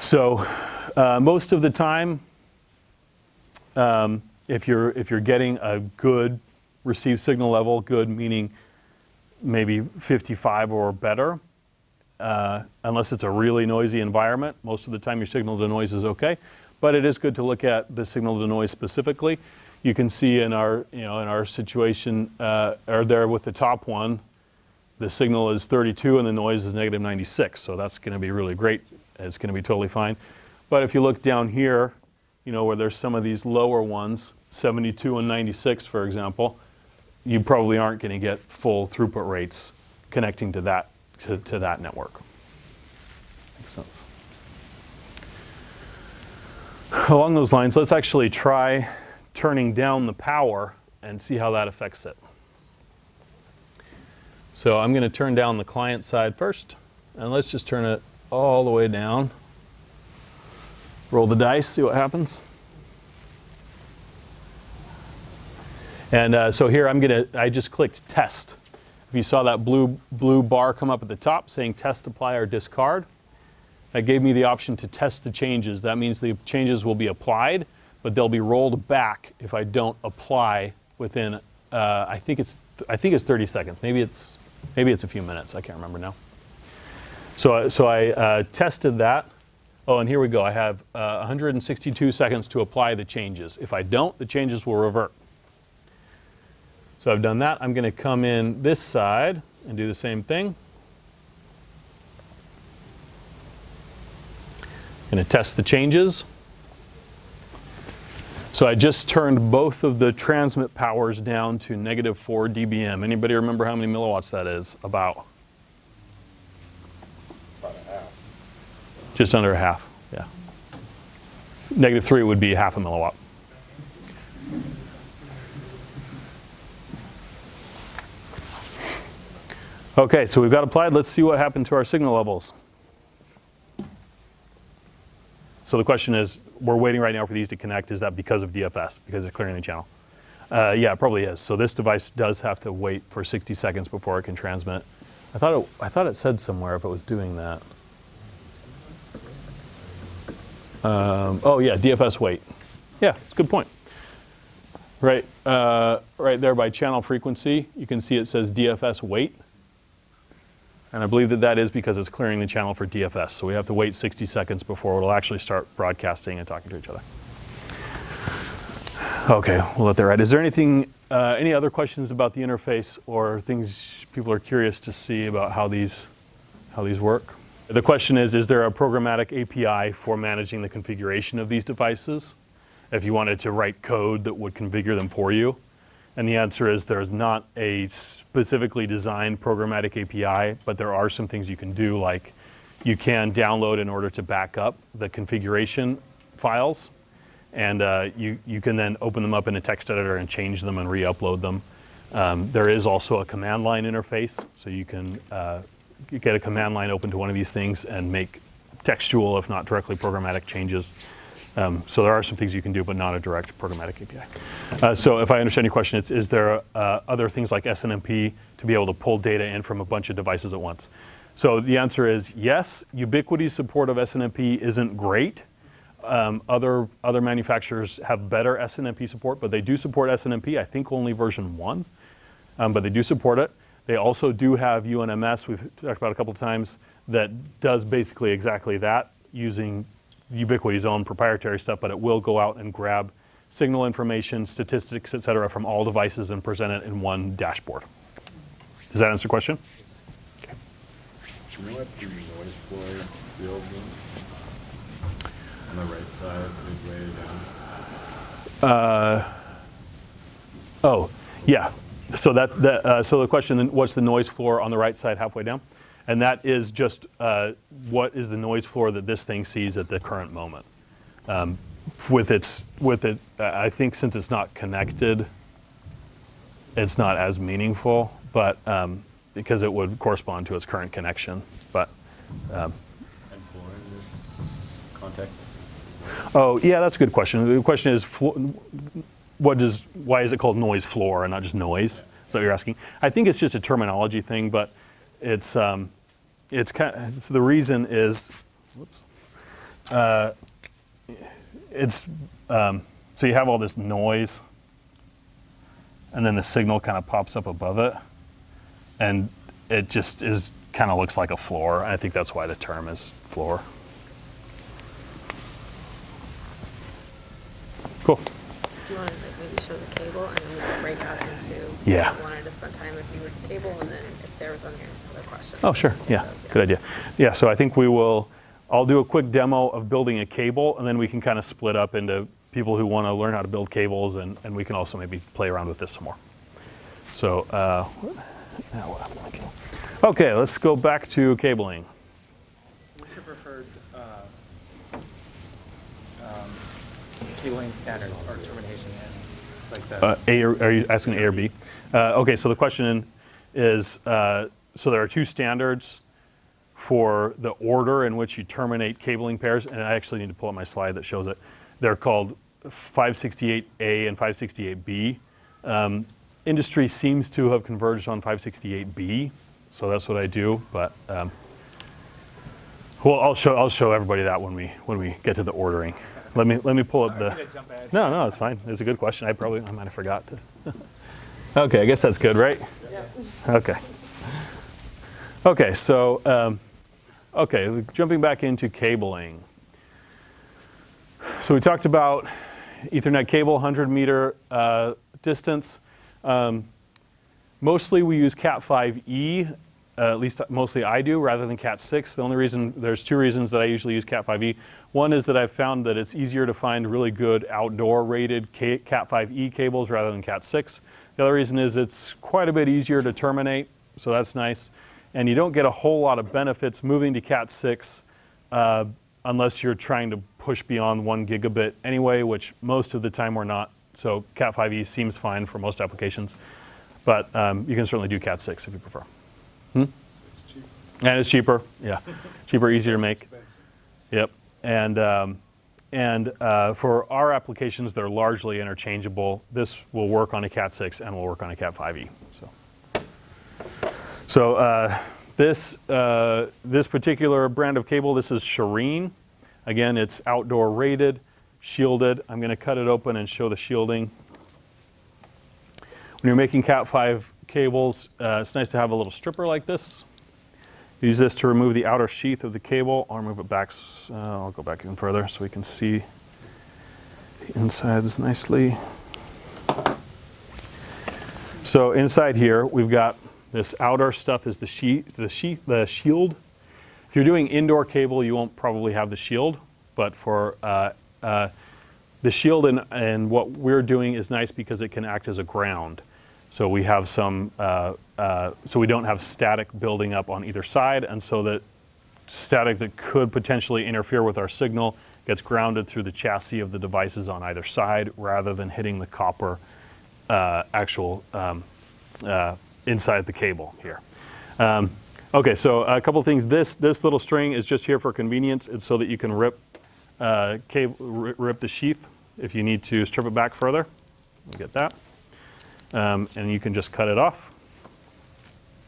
So uh, most of the time, um, if you're if you're getting a good received signal level, good meaning maybe 55 or better, uh, unless it's a really noisy environment. Most of the time, your signal to noise is okay, but it is good to look at the signal to noise specifically. You can see in our you know in our situation, uh, or there with the top one, the signal is 32 and the noise is negative 96. So that's going to be really great. It's going to be totally fine. But if you look down here, you know where there's some of these lower ones, 72 and 96, for example, you probably aren't going to get full throughput rates connecting to that to, to that network. Makes sense. Along those lines, let's actually try turning down the power and see how that affects it. So I'm going to turn down the client side first, and let's just turn it all the way down. Roll the dice, see what happens. And uh, so here I'm going to, I just clicked test. If you saw that blue, blue bar come up at the top saying test, apply, or discard, that gave me the option to test the changes. That means the changes will be applied, but they'll be rolled back if I don't apply within, uh, I think it's, I think it's 30 seconds. Maybe it's, maybe it's a few minutes. I can't remember now. So, so I uh, tested that Oh, and here we go. I have uh, 162 seconds to apply the changes. If I don't, the changes will revert. So I've done that. I'm going to come in this side and do the same thing. I'm Going to test the changes. So I just turned both of the transmit powers down to negative 4 dBm. Anybody remember how many milliwatts that is? About? About a half. Just under a half, yeah. Negative 3 would be half a milliwatt. Okay, so we've got applied. Let's see what happened to our signal levels. So the question is, we're waiting right now for these to connect. Is that because of DFS, because it's clearing the channel? Uh, yeah, it probably is. So this device does have to wait for 60 seconds before it can transmit. I thought it, I thought it said somewhere if it was doing that. Um, oh yeah, DFS wait. Yeah, it's a good point. Right, uh, right there by channel frequency, you can see it says DFS wait. And I believe that that is because it's clearing the channel for DFS. So we have to wait 60 seconds before it'll actually start broadcasting and talking to each other. Okay, we'll let that ride. Is there anything, uh, any other questions about the interface or things people are curious to see about how these, how these work? The question is, is there a programmatic API for managing the configuration of these devices? If you wanted to write code that would configure them for you. And the answer is there's not a specifically designed programmatic API, but there are some things you can do, like you can download in order to back up the configuration files. And uh, you, you can then open them up in a text editor and change them and re-upload them. Um, there is also a command line interface, so you can uh, get a command line open to one of these things and make textual, if not directly programmatic changes. Um, so there are some things you can do, but not a direct programmatic API. Uh, so if I understand your question, it's is there uh, other things like SNMP to be able to pull data in from a bunch of devices at once? So the answer is yes. Ubiquiti's support of SNMP isn't great. Um, other other manufacturers have better SNMP support, but they do support SNMP. I think only version one, um, but they do support it. They also do have UNMS. We've talked about a couple of times that does basically exactly that using Ubiquiti's own proprietary stuff, but it will go out and grab signal information, statistics, et cetera, from all devices and present it in one dashboard. Does that answer the question? Know what the noise floor field? On the right side, midway down. Oh, yeah. So that's the, uh, so the question, then, what's the noise floor on the right side halfway down? And that is just uh, what is the noise floor that this thing sees at the current moment. Um, with its, with it, I think since it's not connected, it's not as meaningful, but um, because it would correspond to its current connection. But um, And floor in this context? Oh, yeah, that's a good question. The question is, what does, why is it called noise floor and not just noise? Is that what you're asking? I think it's just a terminology thing, but it's, um, it's kind of, so the reason is, whoops, uh, it's, um, so you have all this noise, and then the signal kind of pops up above it, and it just is, kind of looks like a floor. I think that's why the term is floor. Cool. Do you want to maybe show the cable and then we can break out into Yeah. If you wanted to spend time with you with the cable and then if there was on your other questions. Oh, sure. can take Yeah, good idea. Yeah, so I think we will, I'll do a quick demo of building a cable, and then we can kind of split up into people who want to learn how to build cables, and, and we can also maybe play around with this some more. So, uh, now what am I thinking? Okay, let's go back to cabling. What's your preferred uh, um, cabling standard or termination in? Like the, Uh, A, or, are you asking A or B? Uh, okay, so the question is, uh, so there are two standards for the order in which you terminate cabling pairs, and I actually need to pull up my slide that shows it. They're called 568A and 568B. Um, industry seems to have converged on 568B, so that's what I do. But um, well, I'll show I'll show everybody that when we when we get to the ordering. Let me let me pull up the. I'm gonna jump ahead. No, no, it's fine. It's a good question. I probably I might have forgot to. okay, I guess that's good, right? Okay. Okay, so um, okay, jumping back into cabling. So we talked about Ethernet cable, 100 meter uh, distance. Um, mostly we use Cat5e, uh, at least mostly I do, rather than Cat6. The only reason, there's two reasons that I usually use Cat5e. One is that I've found that it's easier to find really good outdoor rated Cat5e cables rather than Cat6. The other reason is it's quite a bit easier to terminate, so that's nice. And you don't get a whole lot of benefits moving to Cat6 uh, unless you're trying to push beyond one gigabit anyway, which most of the time we're not. So Cat5e seems fine for most applications, but um, you can certainly do Cat6 if you prefer. Hmm? And it's cheaper, yeah, cheaper, easier to make. Yep, and um, and uh, for our applications, they're largely interchangeable. This will work on a Cat6 and will work on a Cat5e. So, so uh, this uh, this particular brand of cable, this is Shireen. Again, it's outdoor rated, shielded. I'm going to cut it open and show the shielding. When you're making Cat5 cables, uh, it's nice to have a little stripper like this. Use this to remove the outer sheath of the cable. I'll it back. Uh, I'll go back even further so we can see the insides nicely. So inside here, we've got this outer stuff is the sheath, the sheath, the shield. If you're doing indoor cable, you won't probably have the shield, but for uh, uh, the shield and, and what we're doing is nice because it can act as a ground. So we have some, uh, uh, so we don't have static building up on either side, and so that static that could potentially interfere with our signal gets grounded through the chassis of the devices on either side rather than hitting the copper uh, actual um, uh, inside the cable here. Um, okay, so a couple things. This this little string is just here for convenience. It's so that you can rip uh, cable, rip the sheath if you need to strip it back further. Get that, um, and you can just cut it off.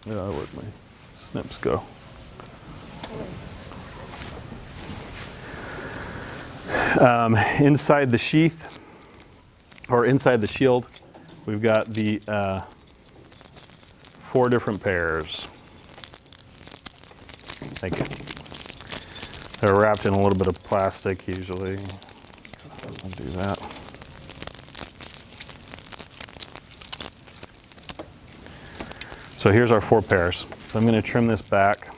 Uh, where'd my snips go? Um, inside the sheath, or inside the shield, we've got the uh, four different pairs. Thank you. They're wrapped in a little bit of plastic usually. I'll do that. So here's our four pairs. So I'm going to trim this back.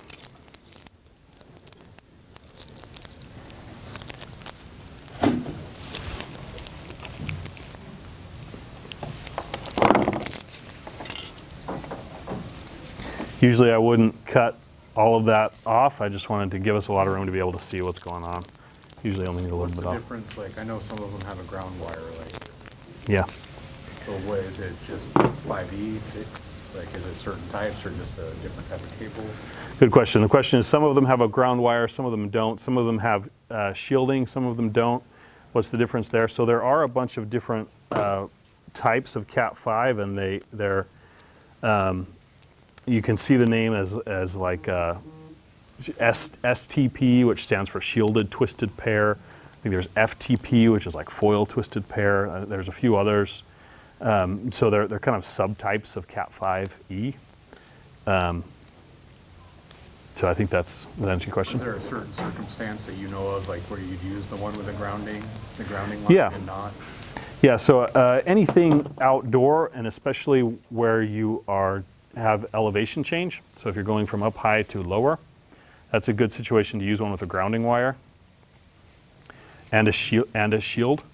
Usually I wouldn't cut all of that off. I just wanted to give us a lot of room to be able to see what's going on. Usually I only need a little What's bit the off. difference, like, I know some of them have a ground wire, like, Yeah. so what, is it just five E, six? Like, is it certain types or just a different type of cable? Good question. The question is some of them have a ground wire, some of them don't. Some of them have uh, shielding, some of them don't. What's the difference there? So there are a bunch of different uh, types of Cat5, and they they're um, you can see the name as as like uh, STP, which stands for shielded twisted pair. I think there's FTP, which is like foil twisted pair. Uh, there's a few others. Um, so they're they're kind of subtypes of Cat5e. Um, so I think that's that answer your question. Is there a certain circumstance that you know of, like, where you'd use the one with the grounding, the grounding line Yeah. and not? Yeah, so uh, anything outdoor, and especially where you are have elevation change. So if you're going from up high to lower, that's a good situation to use one with a grounding wire and a shield. And a shield.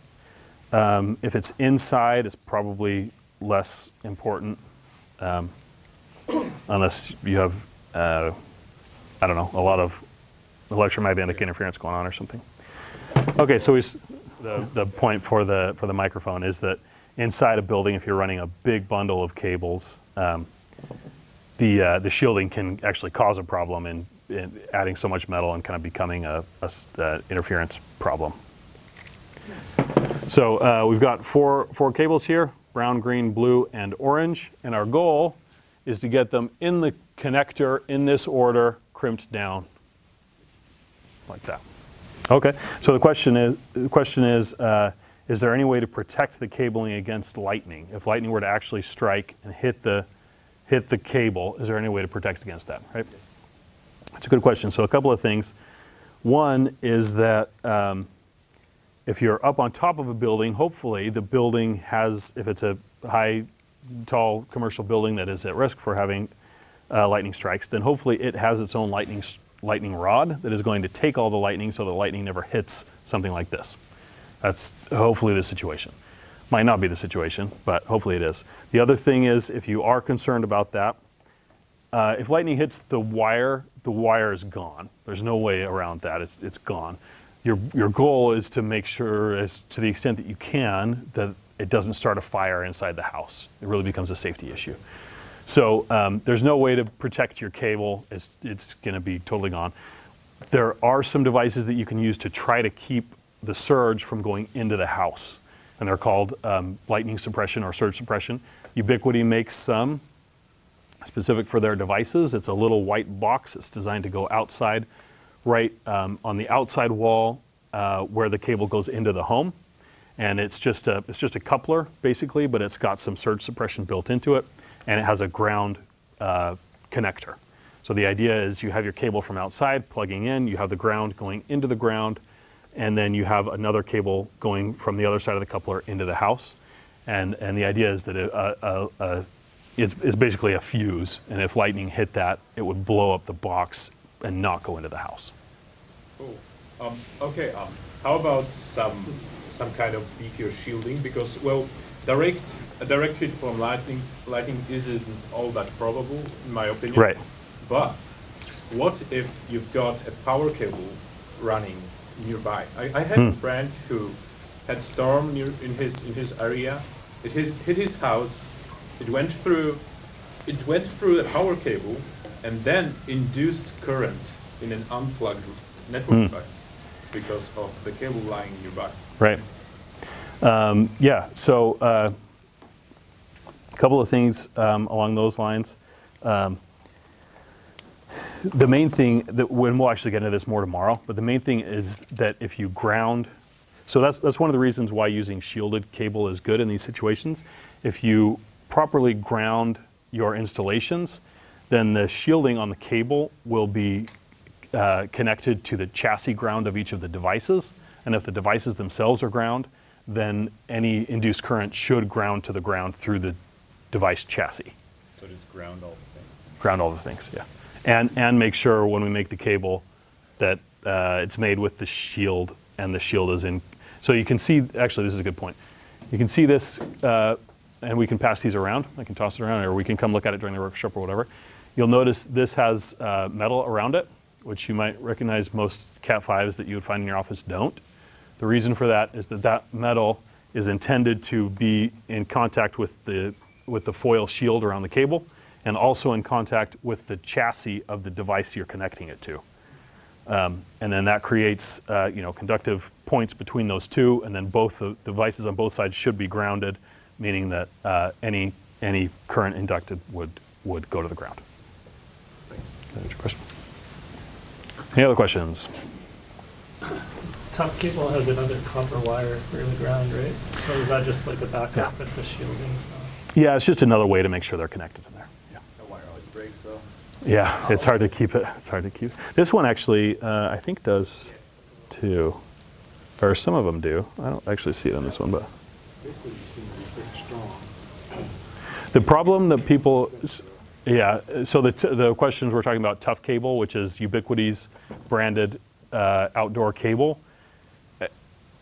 Um, if it's inside, it's probably less important, um, unless you have, uh, I don't know, a lot of electromagnetic interference going on or something. Okay, so we, the, the point for the, for the microphone is that inside a building, if you're running a big bundle of cables, um, the, uh, the shielding can actually cause a problem in, in adding so much metal and kind of becoming a, a s- uh, interference problem. So uh, we've got four, four cables here, brown, green, blue, and orange. And our goal is to get them in the connector in this order, crimped down like that. Okay, so the question is, the question is, uh, is there any way to protect the cabling against lightning? If lightning were to actually strike and hit the, hit the cable, is there any way to protect against that, right? That's a good question. So a couple of things. One is that um, If you're up on top of a building, hopefully the building has, if it's a high, tall commercial building that is at risk for having uh, lightning strikes, then hopefully it has its own lightning, lightning rod that is going to take all the lightning so the lightning never hits something like this. That's hopefully the situation. Might not be the situation, but hopefully it is. The other thing is, if you are concerned about that, uh, if lightning hits the wire, the wire is gone. There's no way around that. It's, it's gone. Your, your goal is to make sure, as to the extent that you can, that it doesn't start a fire inside the house. It really becomes a safety issue. So um, there's no way to protect your cable. It's, it's going to be totally gone. There are some devices that you can use to try to keep the surge from going into the house, and they're called um, lightning suppression or surge suppression. Ubiquiti makes some specific for their devices. It's a little white box. It's designed to go outside, right um, on the outside wall uh, where the cable goes into the home. And it's just a it's just a coupler basically, but it's got some surge suppression built into it, and it has a ground uh, connector. So the idea is you have your cable from outside plugging in, you have the ground going into the ground, and then you have another cable going from the other side of the coupler into the house. And, and the idea is that it, uh, uh, uh, it's, it's basically a fuse, and if lightning hit that, it would blow up the box and not go into the house. Oh, um, okay, um, how about some, some kind of beefier shielding? Because, well, direct, a direct hit from lightning, lightning isn't all that probable, in my opinion. Right. But what if you've got a power cable running nearby? I, I had a Hmm. friend who had storm near, in his, in his area. It hit, hit his house, it went through, it went through a power cable and then induced current in an unplugged network device because of the cable lying nearby. Right. Um, yeah. So uh, a couple of things um, along those lines. Um, the main thing that when we'll actually get into this more tomorrow, but the main thing is that if you ground, so that's that's one of the reasons why using shielded cable is good in these situations. If you properly ground your installations, then the shielding on the cable will be uh, connected to the chassis ground of each of the devices. And if the devices themselves are ground, then any induced current should ground to the ground through the device chassis. So just ground all the things. Ground all the things, yeah. And, and make sure when we make the cable that uh, it's made with the shield and the shield is in. So you can see, actually, this is a good point. You can see this, uh, and we can pass these around. I can toss it around, or we can come look at it during the workshop or whatever. You'll notice this has uh, metal around it, which you might recognize most Cat 5s that you would find in your office don't. The reason for that is that that metal is intended to be in contact with the, with the foil shield around the cable and also in contact with the chassis of the device you're connecting it to. Um, and then that creates uh, you know, conductive points between those two, and then both the devices on both sides should be grounded, meaning that uh, any, any current inducted would, would go to the ground. That answer your question? Any other questions? Tough cable has another copper wire for the ground, right? So is that just like a backup Yeah. if the shielding? Yeah, it's just another way to make sure they're connected in there. Yeah. That wire always breaks though. Yeah, it's hard to keep it. It's hard to keep. This one actually, uh, I think, does too, or some of them do. I don't actually see it on this one, but Liquid seems to be pretty strong. the problem that people, s- yeah. So the t- the questions we're talking about tough cable, which is Ubiquiti's branded uh, outdoor cable.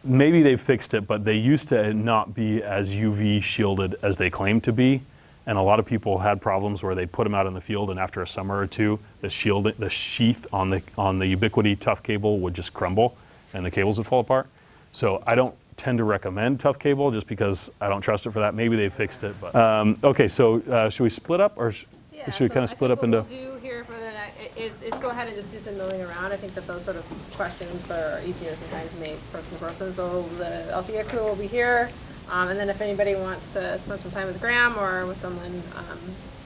Maybe they've fixed it, but they used to not be as UV shielded as they claim to be. And a lot of people had problems where they put them out in the field, and after a summer or two, the shield, the sheath on the on the Ubiquiti tough cable would just crumble, and the cables would fall apart. So I don't tend to recommend tough cable just because I don't trust it for that. Maybe they fixed it, but um, okay. So uh, should we split up, or sh- Yeah, should we so kind of split up into? What we'll do here for the next, is, is go ahead and just do some milling around. I think that those sort of questions are easier sometimes made person to person. So the Althea crew will be here. Um, and then if anybody wants to spend some time with Graham or with someone, um,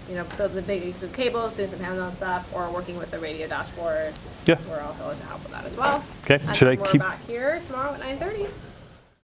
you know, building the big some cables, doing some hands-on stuff, or working with the radio dashboard, Yeah. we're all willing to help with that as well. Okay, And should I we're keep- back here tomorrow at nine thirty.